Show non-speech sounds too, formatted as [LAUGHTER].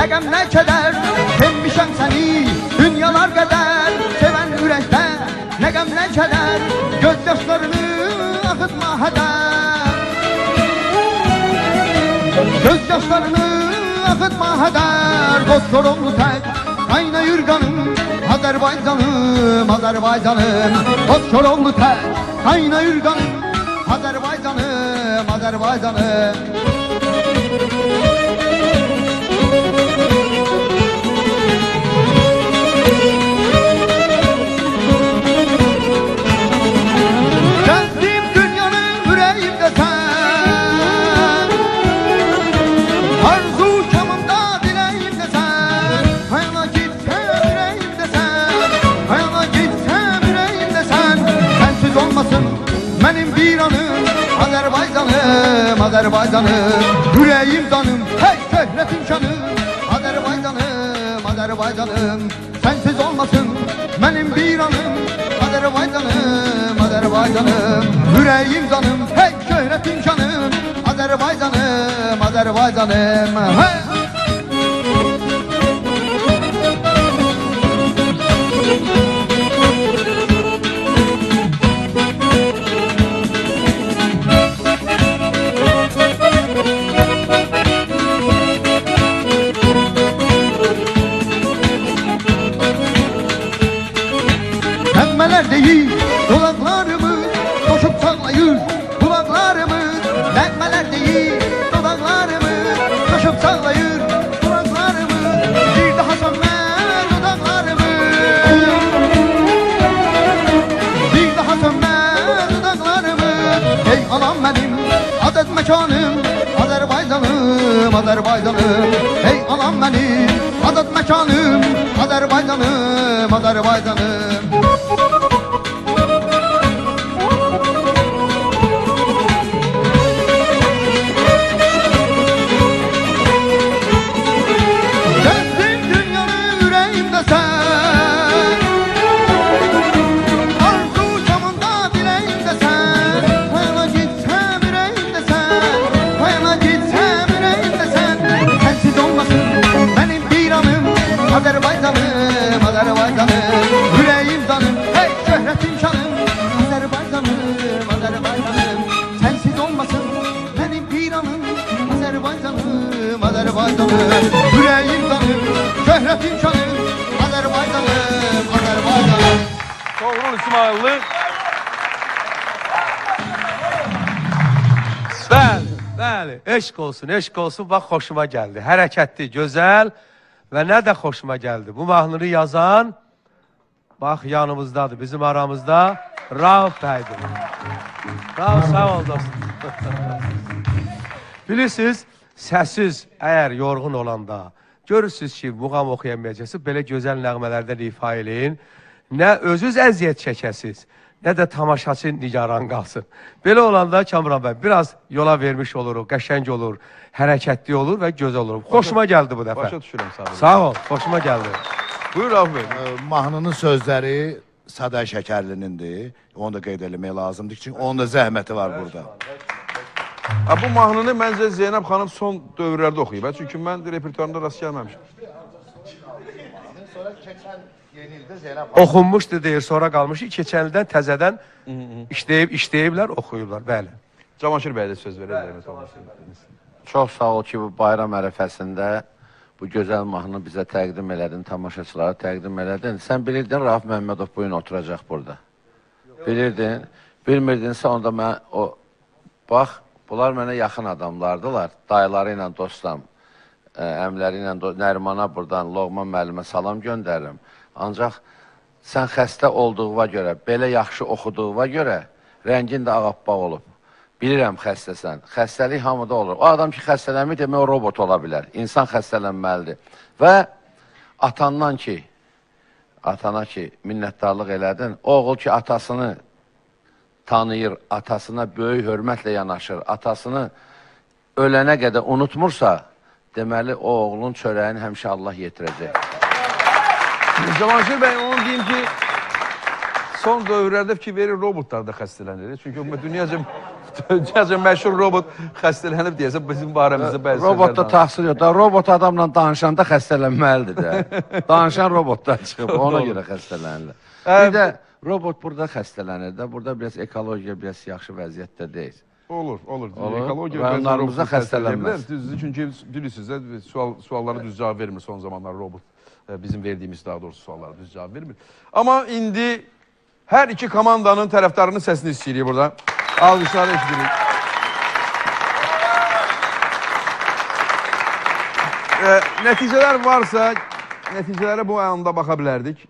nə qəm nə kədər Sevmişəm səni dünyalar qədər Sevən ürəkdə nə qəm nə kədər Göz yaşlarını axıtma hədər Göz yaşlarını axıtma hədər Dost sorumlu tək Qaynayır qanım Azərbaycanım, Azərbaycanım Dost sorumlu tək Qaynayır qanım Azərbaycanım, Azərbaycanım Azerbaycanım, Yüreğim canım, hey şöhretim şanım Azerbaycanım, Azerbaycanım Sensiz olmasın benim bir anım Azerbaycanım, Azerbaycanım Yüreğim canım, hey şöhretim şanım Azerbaycanım, Azerbaycanım hey. Pembeler değil dudaklarımı Koşup sallayır kulaklarımı Pembeler değil dudaklarımı Koşup sallayır kulaklarımı Bir daha sönme dudaklarımı Bir daha sönme dudaklarımı Ey anam benim adet mekanım Azerbaycanım, Azerbaycanım Ey anam benim adet mekanım Azerbaycanım, Azerbaycanım Azerbaycanım, Azerbaycanım Yüreğim canım, hey şöhretim şanım Azerbaycanım, Azerbaycanım Sensiz olmasın benim bir anım Azerbaycanım, Azerbaycanım Yüreğim canım, şöhretim şanım Azerbaycanım, Azerbaycanım Toğrul İsmailli. Bəli, bəli. Eşq olsun, eşq olsun. Bax, xoşuma gəldi. Hərəkətli, gözəl və nə də xoşuma gəldi. Bu mahnını yazan, bax, yanımızdadır, bizim aramızda Rauf bəydir. Rauf, sağ ol dostum. [LAUGHS] Bilirsiniz, səssiz əgər yorğun olanda, görürsünüz ki, muğam oxuyamayacaqsınız, belə gözəl nəğmələrdən ifa eləyin. Nə özünüz əziyyət çəkəsiniz, nə də tamaşaçı nigaran qalsın. Belə olanda Kamran bəy, biraz yola vermiş oluruq, qəşəng olur, hərəkətli olur və gözəl olur. Xoşuma gəldi bu dəfə. Başa düşürəm Sabir. Sağ ol, xoşuma gəldi. Buyur Rauf Bey. Mahnının sözləri Sada Şəkərlinindir. Onu da qeyd eləmək lazımdır ki, onun da zəhməti var burada. Ha, bu mahnını məncə Zeynəb xanım son dövrlərdə oxuyub. hə? Çünki mən repertuarında rast gəlməmişəm. Oxunmuşdu deyir, sonra qalmış. Keçən ildən təzədən işləyib, işləyiblər, oxuyublar, bəli. Cavanşir bəy də söz xanım. Çox sağ ol ki, bu bayram ərəfəsində bu gözəl mahnını bizə təqdim elədin, tamaşaçılara təqdim elədin. Sən bilirdin, Rauf Məmmədov bu gün oturacaq burada. Bilirdin. Bilmirdinsə onda mən o bax, bunlar mənə yaxın adamlardılar. Dayıları ilə dostam, ə, əmləri ilə Nərimana burdan Loğman müəllimə salam göndərirəm. Ancaq sən xəstə olduğuna görə, belə yaxşı oxuduğuna görə rəngin də ağappaq olub. Bilirəm xəstəsən. Xəstəlik hamıda olur. O adam ki xəstələnmir demək o robot ola bilər. İnsan xəstələnməlidir. Və atandan ki, atana ki minnətdarlıq elədin, oğul ki atasını tanıyır, atasına böyük hörmətlə yanaşır, atasını ölənə qədər unutmursa, deməli o oğlun çörəyini həmişə Allah yetirəcək. Cavanşir bəy onu deyim ki, son dövrlərdə fikir verir robotlar da xəstələnir. Çünki dünyaca dünyaca [LAUGHS] məşhur robot xəstələnib deyəsə bizim barəmizdə bəzi Robotda təhsil yox. Da robot adamla danışanda xəstələnməlidir də. [LAUGHS] Danışan robotdan çıxıb, ona görə xəstələnirlər. Bir də robot burada xəstələnir də. Burada biraz ekologiya biraz yaxşı vəziyyətdə deyil. Olur, olur. Olur. Ekologiya robotlar xəstələnməz. Düzdür, çünki bilirsiniz də sual suallara düz cavab vermir son zamanlar robot. E, Bizim verdiyimiz daha doğrusu suallara düz cavab vermir. Amma indi hər iki komandanın tərəfdarının səsini istəyirik burada. Alqışları eşidirik. E, nəticələr varsa, nəticələrə bu anda baxa bilərdik.